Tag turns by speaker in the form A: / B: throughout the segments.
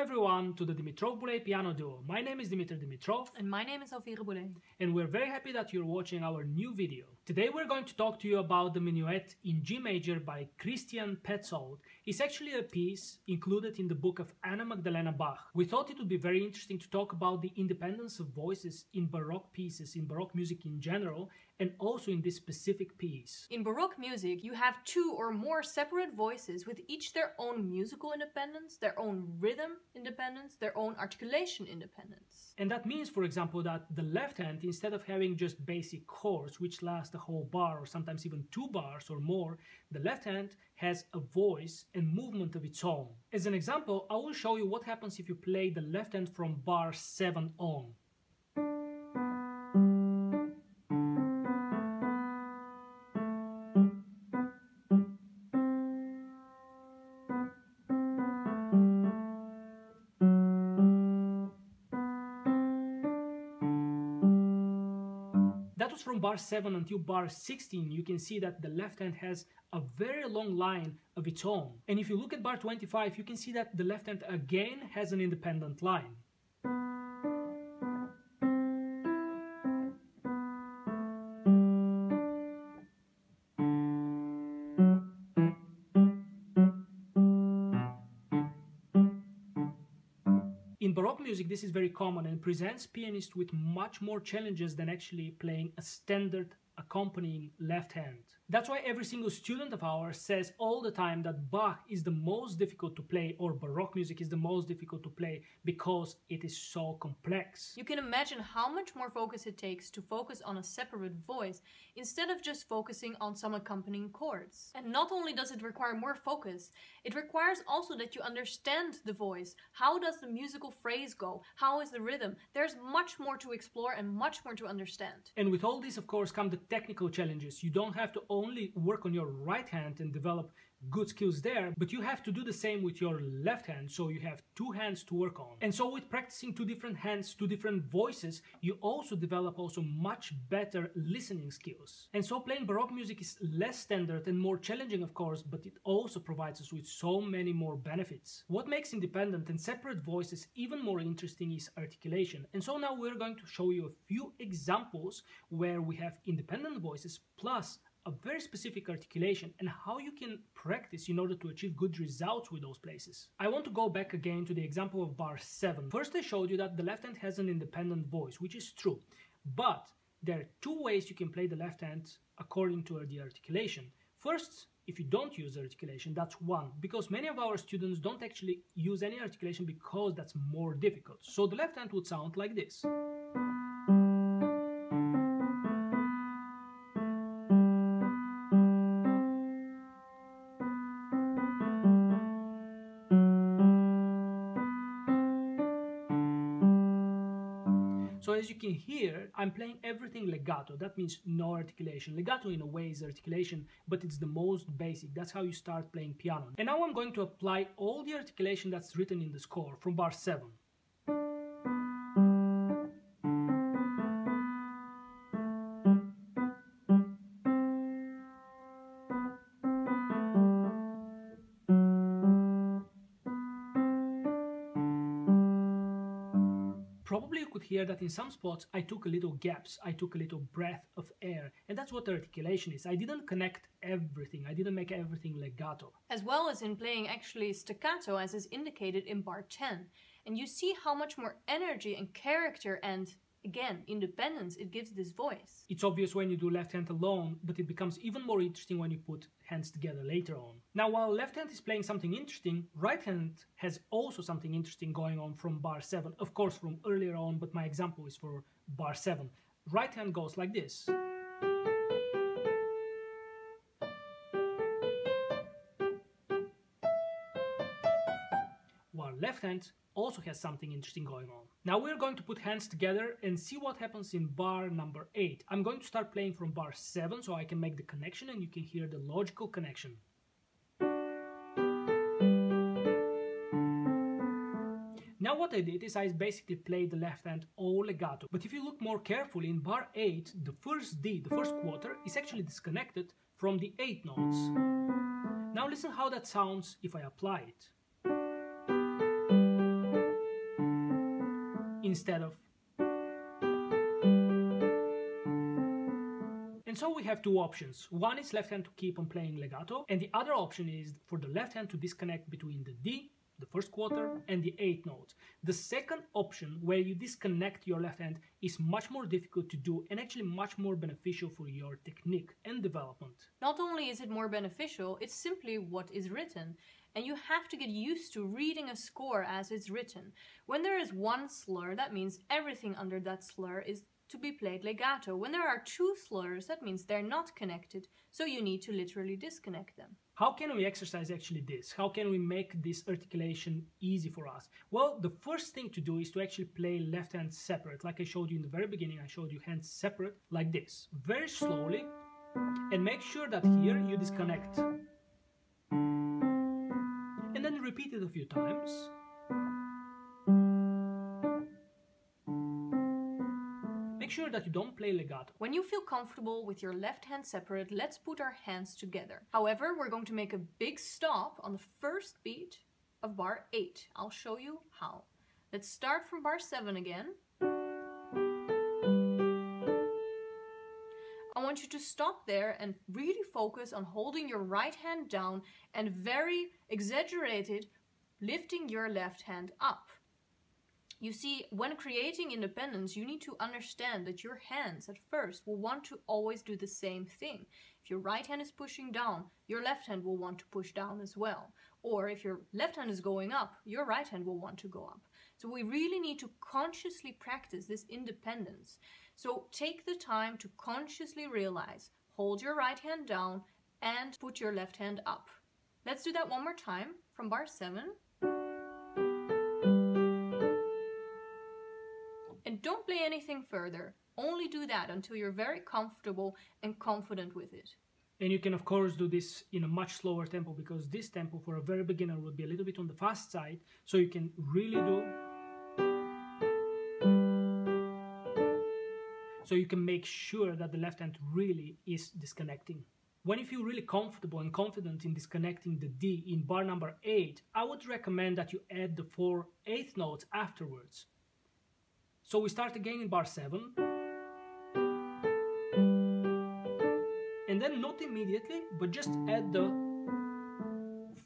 A: Welcome everyone to the Dimitrov Boelee Piano Duo. My name is Dimitar Dimitrov
B: And my name is Elvire Boelee.
A: and we're very happy that you're watching our new video. Today we're going to talk to you about the Minuet in G major by Christian Petzold. It's actually a piece included in the book of Anna Magdalena Bach. We thought it would be very interesting to talk about the independence of voices in Baroque pieces, in Baroque music in general, and also in this specific piece.
B: In Baroque music, you have two or more separate voices with each their own musical independence, their own rhythm independence, their own articulation independence.
A: And that means, for example, that the left hand, instead of having just basic chords which last a whole bar or sometimes even two bars or more, the left hand has a voice and movement of its own. As an example, I will show you what happens if you play the left hand from bar 7 on. That was from bar 7 until bar 16. You can see that the left hand has a very long line of its own. And if you look at bar 25, you can see that the left hand again has an independent line. In Baroque music, this is very common and presents pianists with much more challenges than actually playing a standard accompanying left hand. That's why every single student of ours says all the time that Bach is the most difficult to play or Baroque music is the most difficult to play because it is so complex.
B: You can imagine how much more focus it takes to focus on a separate voice instead of just focusing on some accompanying chords. And not only does it require more focus, it requires also that you understand the voice. How does the musical phrase go? How is the rhythm? There's much more to explore and much more to understand.
A: And with all this, of course, come the technical challenges. You don't have to only work on your right hand and develop good skills there, but you have to do the same with your left hand, so you have two hands to work on. And so with practicing two different hands, two different voices, you also develop also much better listening skills. And so playing Baroque music is less standard and more challenging, of course, but it also provides us with so many more benefits. What makes independent and separate voices even more interesting is articulation. And so now we're going to show you a few examples where we have independent voices plus a very specific articulation and how you can practice in order to achieve good results with those places. I want to go back again to the example of bar 7. First I showed you that the left hand has an independent voice, which is true, but there are two ways you can play the left hand according to the articulation. First, if you don't use articulation, that's one, because many of our students don't actually use any articulation because that's more difficult. So the left hand would sound like this. So as you can hear, I'm playing everything legato. That means no articulation. Legato in a way is articulation, but it's the most basic. That's how you start playing piano. And now I'm going to apply all the articulation that's written in the score from bar 7. Probably you could hear that in some spots I took a little gaps, I took a little breath of air, and that's what articulation is. I didn't connect everything, I didn't make everything legato.
B: As well as in playing actually staccato as is indicated in bar 10. And you see how much more energy and character and again, independence it gives this voice.
A: It's obvious when you do left hand alone, but it becomes even more interesting when you put hands together later on. Now, while left hand is playing something interesting, right hand has also something interesting going on from bar 7. Of course, from earlier on, but my example is for bar 7. Right hand goes like this. Hand also has something interesting going on. Now we're going to put hands together and see what happens in bar number 8. I'm going to start playing from bar 7 so I can make the connection and you can hear the logical connection. Now what I did is I basically played the left hand all legato, but if you look more carefully in bar 8, the first D, the first quarter, is actually disconnected from the 8 notes. Now listen how that sounds if I apply it. Instead of And so we have two options. One is left hand to keep on playing legato, and the other option is for the left hand to disconnect between the D, the first quarter, and the eighth notes. The second option, where you disconnect your left hand, is much more difficult to do and actually much more beneficial for your technique and development.
B: Not only is it more beneficial, it's simply what is written and you have to get used to reading a score as it's written. When there is one slur, that means everything under that slur is to be played legato. When there are two slurs, that means they're not connected, so you need to literally disconnect them.
A: How can we exercise actually this? How can we make this articulation easy for us? Well, the first thing to do is to actually play left hand separate. Like I showed you in the very beginning, I showed you hands separate like this, very slowly, and make sure that here you disconnect. And then repeat it a few times. Make sure that you don't play legato.
B: When you feel comfortable with your left hand separate, let's put our hands together. However, we're going to make a big stop on the first beat of bar 8. I'll show you how. Let's start from bar 7 again. I want you to stop there and really focus on holding your right hand down and very exaggerated lifting your left hand up. You see, when creating independence, you need to understand that your hands at first will want to always do the same thing. If your right hand is pushing down, your left hand will want to push down as well. Or if your left hand is going up, your right hand will want to go up. So we really need to consciously practice this independence. So take the time to consciously realize, hold your right hand down and put your left hand up. Let's do that one more time from bar 7. don't play anything further. Only do that until you're very comfortable and confident with it.
A: And you can of course do this in a much slower tempo because this tempo for a very beginner would be a little bit on the fast side. So you can really do so you can make sure that the left hand really is disconnecting. When you feel really comfortable and confident in disconnecting the D in bar number 8, I would recommend that you add the four eighth notes afterwards. So we start again in bar 7. And then not immediately, but just add the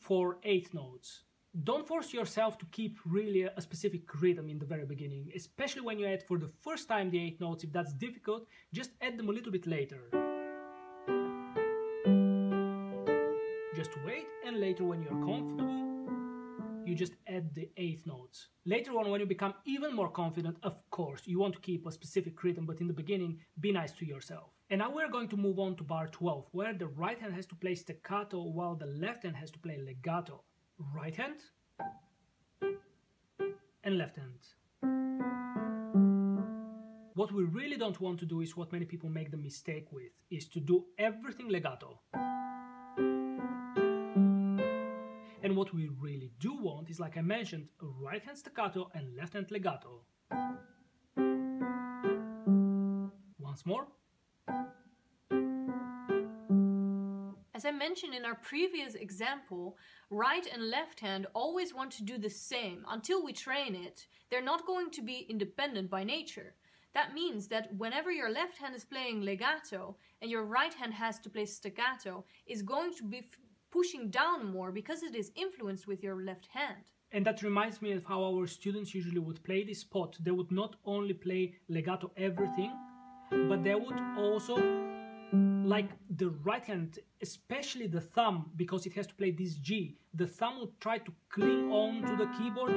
A: four eighth notes. Don't force yourself to keep really a specific rhythm in the very beginning, especially when you add for the first time the eighth notes. If that's difficult, just add them a little bit later. Just wait and later when you're comfortable, you just add the eighth notes. Later on, when you become even more confident, of course, you want to keep a specific rhythm, but in the beginning, be nice to yourself. And now we're going to move on to bar 12, where the right hand has to play staccato while the left hand has to play legato. Right hand and left hand. What we really don't want to do is what many people make the mistake with, is to do everything legato. And what we really do want is, like I mentioned, a right hand staccato and left hand legato. Once more.
B: As I mentioned in our previous example, right and left hand always want to do the same. Until we train it, they're not going to be independent by nature. That means that whenever your left hand is playing legato and your right hand has to play staccato, is going to be pushing down more because it is influenced with your left hand.
A: And that reminds me of how our students usually would play this spot. They would not only play legato everything, but they would also like the right hand, especially the thumb, because it has to play this G, the thumb would try to cling on to the keyboard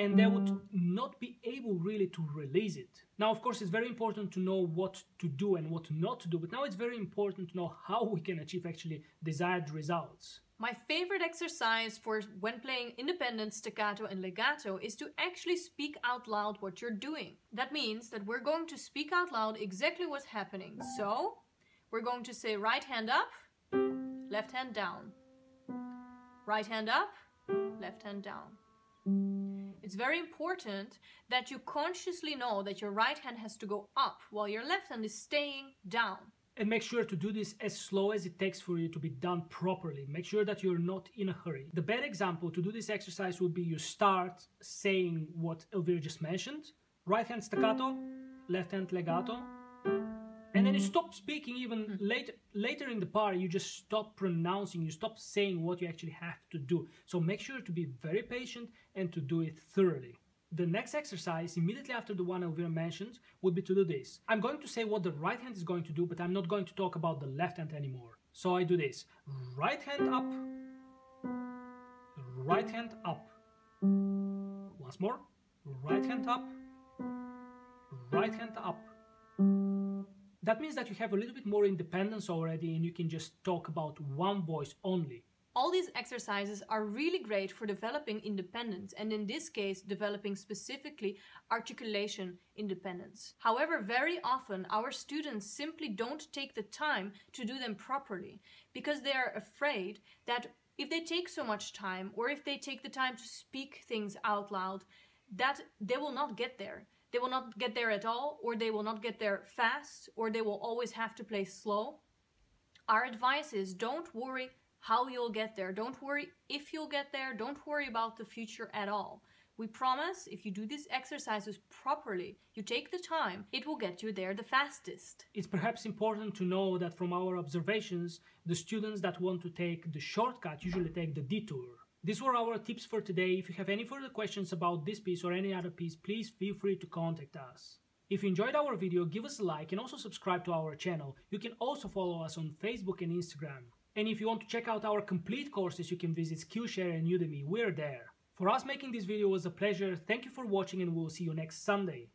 A: and they would not be able really to release it. Now, of course, it's very important to know what to do and what not to do, but now it's very important to know how we can achieve actually desired results.
B: My favorite exercise for when playing independent staccato and legato is to actually speak out loud what you're doing. That means that we're going to speak out loud exactly what's happening. So, we're going to say right hand up, left hand down. Right hand up, left hand down. It's very important that you consciously know that your right hand has to go up while your left hand is staying down.
A: And make sure to do this as slow as it takes for you to be done properly. Make sure that you're not in a hurry. The bad example to do this exercise would be you start saying what Elvire just mentioned, right hand staccato, left hand legato, and then you stop speaking even mm. later later in the part you just stop pronouncing you stop saying what you actually have to do. So make sure to be very patient and to do it thoroughly. The next exercise immediately after the one Elvire mentioned would be to do this. I'm going to say what the right hand is going to do but i'm not going to talk about the left hand anymore. So i do this. Right hand up. Right hand up. Once more. Right hand up. Right hand up that means that you have a little bit more independence already and you can just talk about one voice only.
B: All these exercises are really great for developing independence and in this case developing specifically articulation independence. However, very often our students simply don't take the time to do them properly because they are afraid that if they take so much time or if they take the time to speak things out loud that they will not get there they will not get there at all, or they will not get there fast, or they will always have to play slow. Our advice is don't worry how you'll get there. Don't worry if you'll get there. Don't worry about the future at all. We promise if you do these exercises properly, you take the time, it will get you there the fastest.
A: It's perhaps important to know that from our observations, the students that want to take the shortcut usually take the detour. These were our tips for today. If you have any further questions about this piece or any other piece, please feel free to contact us. If you enjoyed our video, give us a like and also subscribe to our channel. You can also follow us on Facebook and Instagram. And if you want to check out our complete courses, you can visit Skillshare and Udemy. We're there. For us making this video was a pleasure. Thank you for watching and we'll see you next Sunday.